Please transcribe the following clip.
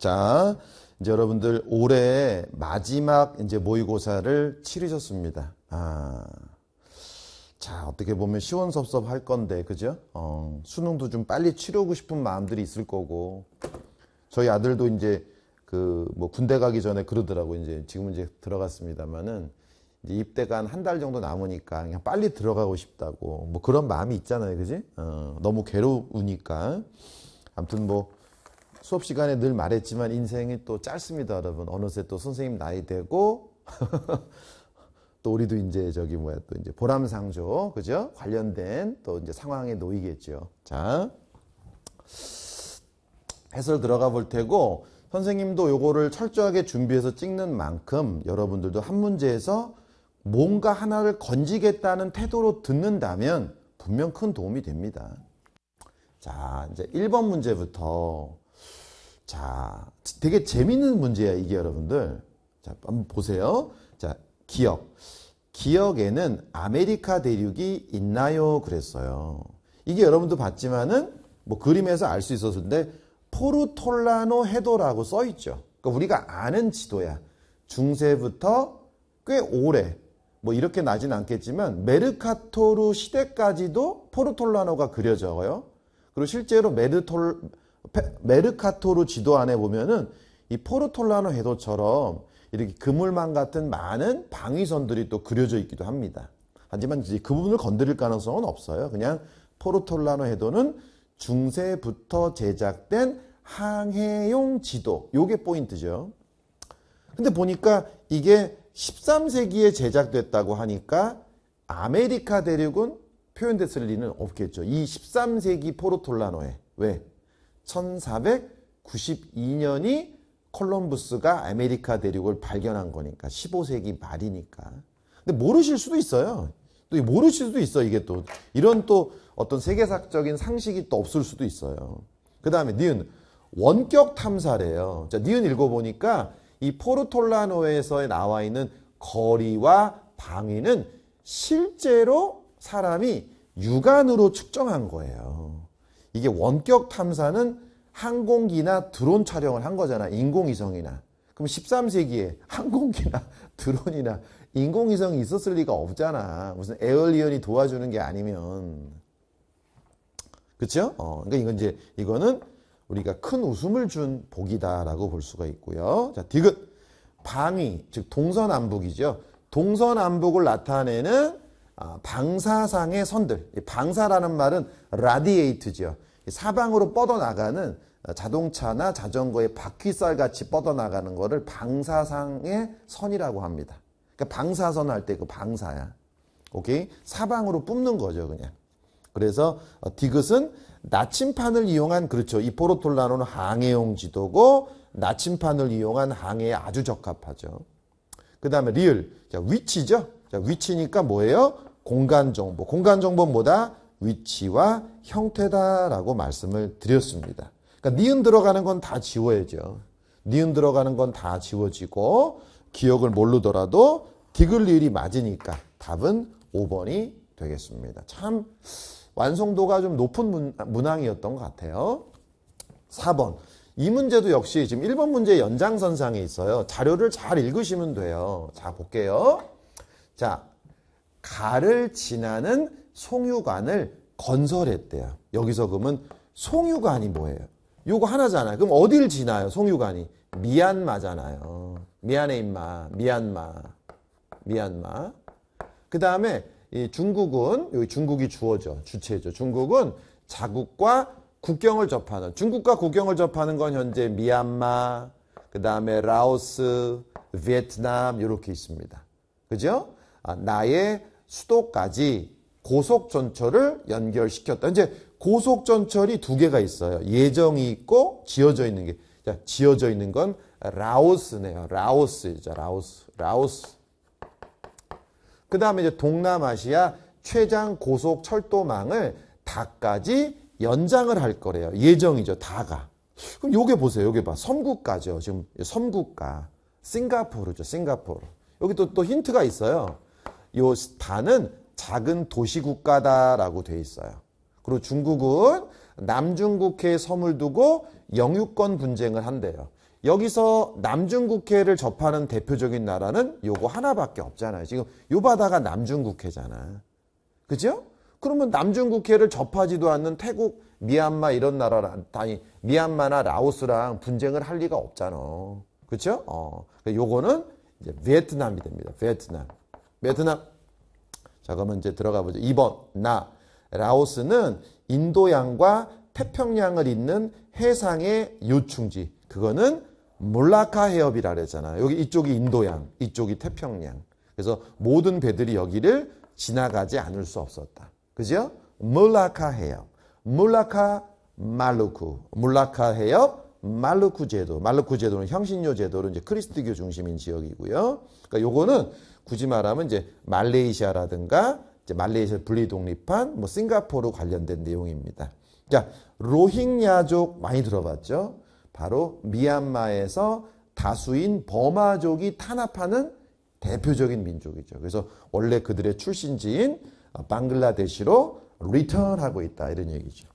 자, 이제 여러분들 올해 마지막 이제 모의고사를 치르셨습니다. 아. 자, 어떻게 보면 시원섭섭할 건데, 그죠? 어, 수능도 좀 빨리 치르고 싶은 마음들이 있을 거고. 저희 아들도 이제 그 뭐 군대 가기 전에 그러더라고. 이제 지금은 이제 들어갔습니다만은 이제 입대가 한 한 달 정도 남으니까 그냥 빨리 들어가고 싶다고. 뭐 그런 마음이 있잖아요. 그지? 어, 너무 괴로우니까. 아무튼 뭐 수업 시간에 늘 말했지만 인생이 또 짧습니다, 여러분. 어느새 또 선생님 나이 되고 또 우리도 이제 저기 뭐야 또 이제 보람상조 그죠? 관련된 또 이제 상황에 놓이겠죠. 자 해설 들어가 볼 테고 선생님도 요거를 철저하게 준비해서 찍는 만큼 여러분들도 한 문제에서 뭔가 하나를 건지겠다는 태도로 듣는다면 분명 큰 도움이 됩니다. 자, 이제 1번 문제부터 자, 되게 재밌는 문제야, 이게 여러분들. 자, 한번 보세요. 자, 기억. 기억에는 아메리카 대륙이 있나요? 그랬어요. 이게 여러분도 봤지만은 뭐 그림에서 알 수 있었는데 포르톨라노 해도라고 써 있죠. 그러니까 우리가 아는 지도야. 중세부터 꽤 오래 뭐 이렇게 나진 않겠지만 메르카토르 시대까지도 포르톨라노가 그려져요. 그리고 실제로 메르톨 메르카토르 지도 안에 보면은 이 포르톨라노 해도처럼 이렇게 그물망 같은 많은 방위선들이 또 그려져 있기도 합니다. 하지만 이제 그 부분을 건드릴 가능성은 없어요. 그냥 포르톨라노 해도는 중세부터 제작된 항해용 지도. 요게 포인트죠. 근데 보니까 이게 13세기에 제작됐다고 하니까 아메리카 대륙은 표현됐을 리는 없겠죠. 이 13세기 포르톨라노에. 왜? 1492년이 콜럼부스가 아메리카 대륙을 발견한 거니까 15세기 말이니까. 근데 모르실 수도 있어요. 또 모르실 수도 있어 이게 또 이런 또 어떤 세계사적인 상식이 또 없을 수도 있어요. 그 다음에 니은 원격 탐사래요. 자 니은 읽어보니까 이 포르톨라노에서 나와 있는 거리와 방위는 실제로 사람이 육안으로 측정한 거예요. 이게 원격 탐사는 항공기나 드론 촬영을 한 거잖아. 인공위성이나. 그럼 13세기에 항공기나 드론이나 인공위성이 있었을 리가 없잖아. 무슨 에얼리언이 도와주는 게 아니면. 그쵸? 어, 그러니까 이건 이제, 이거는 우리가 큰 웃음을 준 복이다라고 볼 수가 있고요. 자, 디귿. 방위, 즉 동서남북이죠. 동서남북을 나타내는 아, 방사상의 선들. 방사라는 말은 라디에이트죠. 사방으로 뻗어나가는 자동차나 자전거의 바퀴살 같이 뻗어나가는 거를 방사상의 선이라고 합니다. 그러니까 방사선 할 때 그 방사야. 오케이? 사방으로 뿜는 거죠, 그냥. 그래서 어, 디귿은 나침판을 이용한 그렇죠. 이 포르톨라노는 항해용 지도고 나침판을 이용한 항해에 아주 적합하죠. 그 다음에 리을. 자, 위치죠. 자, 위치니까 뭐예요? 공간 정보. 공간 정보는 뭐다? 위치와 형태다라고 말씀을 드렸습니다. 그러니까 니은 들어가는 건 다 지워야죠. 니은 들어가는 건 다 지워지고 기억을 모르더라도 디글리을이 맞으니까 답은 5번이 되겠습니다. 참 완성도가 좀 높은 문, 문항이었던 것 같아요. 4번. 이 문제도 역시 지금 1번 문제 연장선상에 있어요. 자료를 잘 읽으시면 돼요. 자, 볼게요. 자, 가를 지나는 송유관을 건설했대요. 여기서 그러면 송유관이 뭐예요? 요거 하나잖아요. 그럼 어딜 지나요? 송유관이. 미얀마잖아요. 미안해 임마. 미얀마. 미얀마. 그 다음에 중국은 여기 중국이 주어져 주체죠. 중국은 자국과 국경을 접하는 중국과 국경을 접하는 건 현재 미얀마, 그 다음에 라오스, 베트남 이렇게 있습니다. 그죠? 아, 나의 수도까지 고속 전철을 연결시켰다. 이제 고속전철이 두 개가 있어요. 예정이 있고 지어져 있는 게. 자, 지어져 있는 건 라오스네요. 라오스죠. 라오스. 라오스. 그 다음에 이제 동남아시아 최장 고속 철도망을 다까지 연장을 할 거래요. 예정이죠. 다가. 그럼 요게 보세요. 요게 봐. 섬국가죠. 지금 섬국가. 싱가포르죠. 싱가포르. 여기 또, 또 힌트가 있어요. 요 다는 작은 도시국가다라고 돼 있어요. 그리고 중국은 남중국해에 섬을 두고 영유권 분쟁을 한대요. 여기서 남중국해를 접하는 대표적인 나라는 요거 하나밖에 없잖아요. 지금 요 바다가 남중국해잖아. 그죠? 그러면 남중국해를 접하지도 않는 태국, 미얀마 이런 나라랑 아니 미얀마나 라오스랑 분쟁을 할 리가 없잖아. 그렇죠? 어. 요거는 이제 베트남이 됩니다. 베트남. 베트남. 자, 그러면 이제 들어가 보죠. 2번. 나. 라오스는 인도양과 태평양을 잇는 해상의 요충지. 그거는 몰라카 해협이라 그랬잖아요. 여기 이쪽이 인도양, 이쪽이 태평양. 그래서 모든 배들이 여기를 지나가지 않을 수 없었다. 그죠? 몰라카 해협. 몰라카 말루쿠. 몰라카 해협 말루쿠 제도. 말루쿠 제도는 형신료 제도로 이제 크리스트교 중심인 지역이고요. 그러니까 요거는 굳이 말하면 이제 말레이시아라든가 말레이시아 분리 독립한 뭐 싱가포르 관련된 내용입니다. 자, 로힝야족 많이 들어봤죠? 바로 미얀마에서 다수인 버마족이 탄압하는 대표적인 민족이죠. 그래서 원래 그들의 출신지인 방글라데시로 리턴하고 있다 이런 얘기죠.